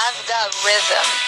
I've got rhythm.